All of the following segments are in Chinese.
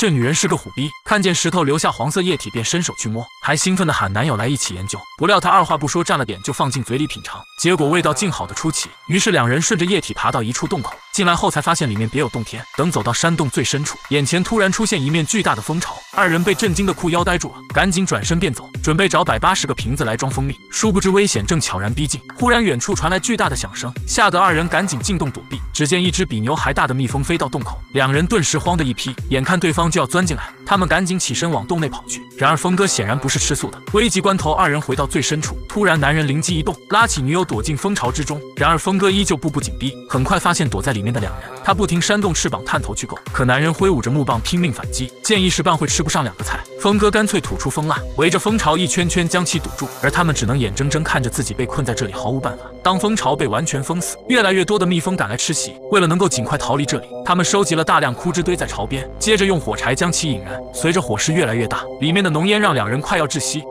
这女人是个虎逼，看见石头留下黄色液体便伸手去摸，还兴奋地喊男友来一起研究。不料她二话不说蘸了点就放进嘴里品尝，结果味道竟好的出奇。于是两人顺着液体爬到一处洞口，进来后才发现里面别有洞天。等走到山洞最深处，眼前突然出现一面巨大的蜂巢，二人被震惊的裤腰呆住了，赶紧转身便走，准备找百八十个瓶子来装蜂蜜。殊不知危险正悄然逼近，忽然远处传来巨大的响声，吓得二人赶紧进洞躲避。只见一只比牛还大的蜜蜂飞到洞口，两人顿时慌得一批，眼看对方就要钻进来，他们赶紧起身往洞内跑去。然而峰哥显然不是吃素的，危急关头，二人回到最深处，突然男人灵机一动，拉起女友躲进蜂巢之中。然而峰哥依旧步步紧逼，很快发现躲在里面的两人，他不停扇动翅膀探头去够，可男人挥舞着木棒拼命反击，见一时半会吃不上两个菜。峰哥干脆吐出蜂蜡，围着蜂巢一圈圈将其堵住，而他们只能眼睁睁看着自己被困在这里，毫无办法。当蜂巢被完全封死，越来越多的蜜蜂赶来吃席。为了能够尽快逃离这里，他们收集了大量枯枝堆在巢边，接着用火柴将其引燃。随着火势越来越大，里面的浓烟让两人快要窒息。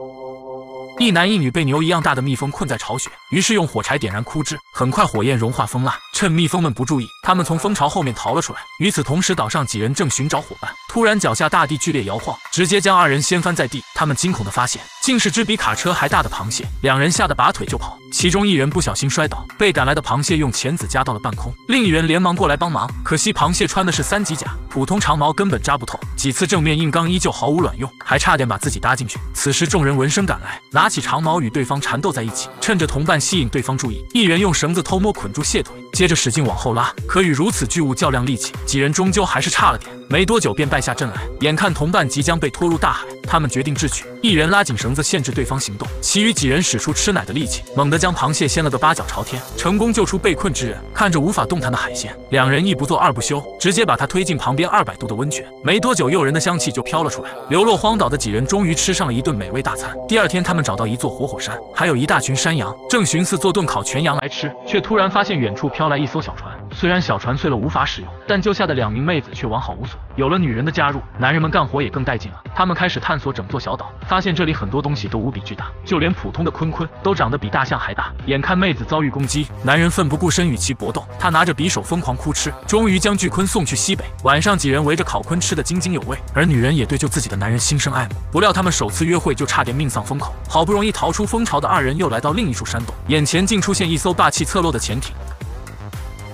一男一女被牛一样大的蜜蜂困在巢穴，于是用火柴点燃枯枝，很快火焰融化蜂蜡。趁蜜蜂们不注意，他们从蜂巢后面逃了出来。与此同时，岛上几人正寻找伙伴，突然脚下大地剧烈摇晃，直接将二人掀翻在地。他们惊恐地发现，竟是只比卡车还大的螃蟹。两人吓得拔腿就跑，其中一人不小心摔倒，被赶来的螃蟹用钳子夹到了半空。另一人连忙过来帮忙，可惜螃蟹穿的是三级甲，普通长矛根本扎不透，几次正面硬刚依旧毫无卵用，还差点把自己搭进去。此时众人闻声赶来，拿起长矛与对方缠斗在一起，趁着同伴吸引对方注意，一人用绳子偷摸捆住蟹腿，接着使劲往后拉。可与如此巨物较量力气，几人终究还是差了点，没多久便败下阵来。眼看同伴即将被拖入大海，他们决定智取，一人拉紧绳子限制对方行动，其余几人使出吃奶的力气，猛地将螃蟹掀了个八脚朝天，成功救出被困之人。看着无法动弹的海鲜，两人一不做二不休，直接把他推进旁边二百度的温泉。没多久，诱人的香气就飘了出来。流落荒岛的几人终于吃上了一顿美味大餐。第二天，他们找到一座活火山，还有一大群山羊，正寻思做顿烤全羊来吃，却突然发现远处飘来一艘小船。虽然小船碎了无法使用，但救下的两名妹子却完好无损。有了女人的加入，男人们干活也更带劲了。他们开始探索整座小岛，发现这里很多东西都无比巨大，就连普通的坤坤都长得比大象还大。眼看妹子遭遇攻击，男人奋不顾身与其搏斗，他拿着匕首疯狂哭吃，终于将巨坤送去西北。晚上几人围着烤坤吃得津津有味，而女人也对救自己的男人心生爱慕。不料他们首次约会就差点命丧风口，好不容易逃出蜂巢的二人又来到另一处山洞，眼前竟出现一艘霸气侧漏的潜艇。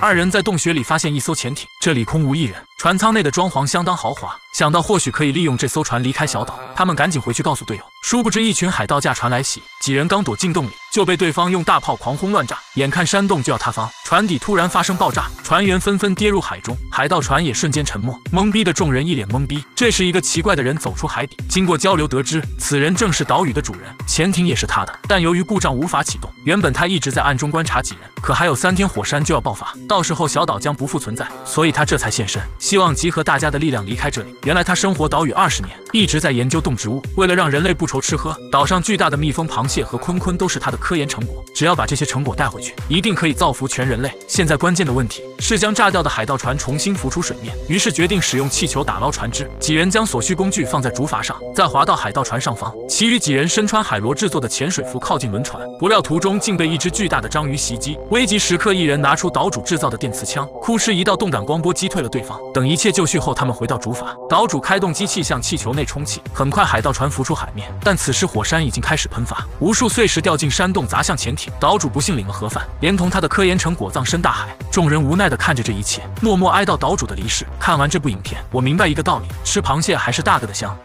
二人在洞穴里发现一艘潜艇，这里空无一人，船舱内的装潢相当豪华。想到或许可以利用这艘船离开小岛，他们赶紧回去告诉队友。殊不知一群海盗驾船来袭，几人刚躲进洞里，就被对方用大炮狂轰乱炸。眼看山洞就要塌方，船底突然发生爆炸，船员纷纷跌入海中，海盗船也瞬间沉没。懵逼的众人一脸懵逼。这时，一个奇怪的人走出海底，经过交流得知，此人正是岛屿的主人，潜艇也是他的，但由于故障无法启动。原本他一直在暗中观察几人，可还有三天火山就要爆发，到时候小岛将不复存在，所以他这才现身，希望集合大家的力量离开这里。原来他生活岛屿二十年，一直在研究动植物。为了让人类不愁吃喝，岛上巨大的蜜蜂、螃蟹和鲲鲲都是他的科研成果。只要把这些成果带回去，一定可以造福全人类。现在关键的问题是将炸掉的海盗船重新浮出水面，于是决定使用气球打捞船只。几人将所需工具放在竹筏上，再滑到海盗船上方。其余几人身穿海螺制作的潜水服，靠近轮船。不料途中竟被一只巨大的章鱼袭击。危急时刻，一人拿出岛主制造的电磁枪，哭哧一道动感光波击退了对方。等一切就绪后，他们回到竹筏，岛主开动机器向气球内充气。很快，海盗船浮出海面，但此时火山已经开始喷发，无数碎石掉进山洞，砸向潜艇。岛主不幸领了盒饭，连同他的科研成果葬身大海。众人无奈地看着这一切，默默哀悼岛主的离世。看完这部影片，我明白一个道理：吃螃蟹还是大个的香。